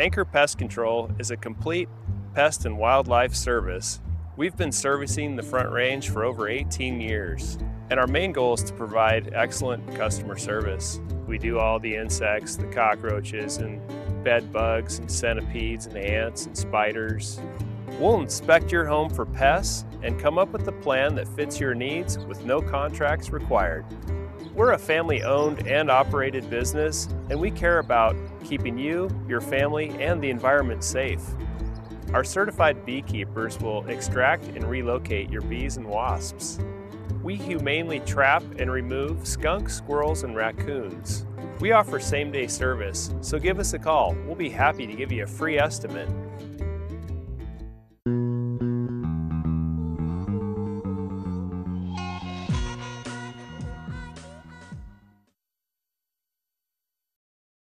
Anchor Pest Control is a complete pest and wildlife service. We've been servicing the Front Range for over 18 years, and our main goal is to provide excellent customer service. We do all the insects, the cockroaches, and bed bugs, and centipedes, and ants, and spiders. We'll inspect your home for pests and come up with a plan that fits your needs with no contracts required. We're a family owned and operated business, and we care about keeping you, your family, and the environment safe. Our certified beekeepers will extract and relocate your bees and wasps. We humanely trap and remove skunks, squirrels, and raccoons. We offer same day service, so give us a call. We'll be happy to give you a free estimate.